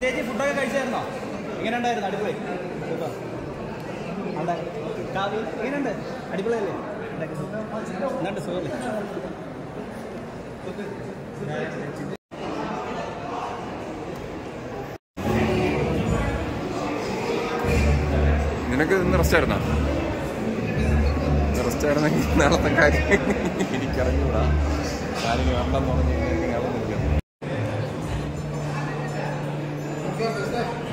ചേച്ചി ഫുഡൊക്കെ കഴിച്ചായിരുന്നോ? എങ്ങനെ ഉണ്ടായിരുന്നു അടിപൊളി. കേട്ടോ അവിടെ കാവി അടിപൊളിയല്ലേ? എന്നുണ്ട് സുഖമല്ലേ നിനക്ക് ഇന്ന് റെസ്റ്റ് ആയിരുന്നോ? റെസ്റ്റ് നാളത്തെ കാര്യം എനിക്കറിഞ്ഞൂടാ കാര്യങ്ങൾ വേണ്ടെന്ന് പറഞ്ഞു Gracias,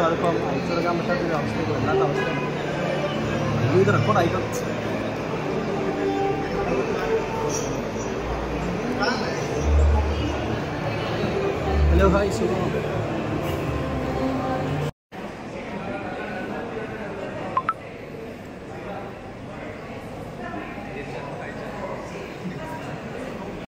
അതിപ്പം അയച്ചു കൊടുക്കാൻ പറ്റാത്തൊരു അവസ്ഥയൊക്കെ വല്ലാത്ത അവസ്ഥയാണ് അല്ലെങ്കിൽ ഇത് റെക്കോർഡായിട്ടോ ഹലോ ഹായ് സുഖമാണ്